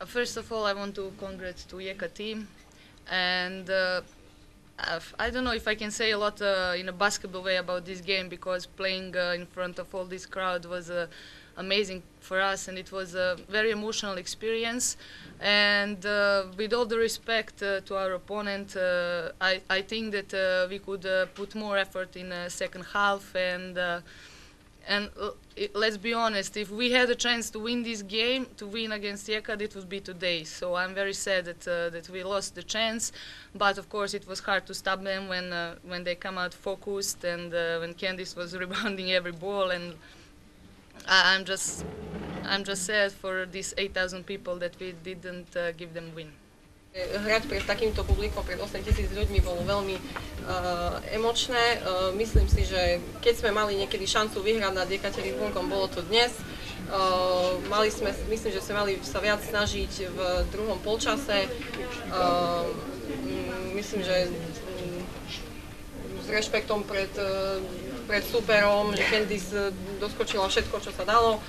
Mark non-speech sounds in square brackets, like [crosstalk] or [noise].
Uh, First of all, I want to congrats to Yeka team, and uh, I've- don't know if I can say a lot uh, in a basketball way about this game because playing uh, in front of all this crowd was uh, amazing for us, and it was a very emotional experience. And uh, with all the respect to our opponent, I, I think that we could put more effort in the second half and. And uh, let's be honest, if we had a chance to win this game, to win against Yekad, it would be today. So I'm very sad that uh, that we lost the chance. But of course, it was hard to stop them when uh, when they come out focused and uh, when Candace was [laughs] rebounding every ball. And I- I'm just I'm just sad for these 8,000 people that we didn't uh, give them win. Hrať pred takýmto publikom, pred 8 tisíc ľuďmi bolo veľmi uh, emočné. Uh, myslím si, že keď sme mali niekedy šancu vyhrať nad Jekaterinburgom, bolo to dnes. Uh, mali sme, myslím, že sme mali sa viac snažiť v druhom polčase. Uh, myslím, že mm, s rešpektom pred, pred superom, že Candice doskočila všetko, čo sa dalo.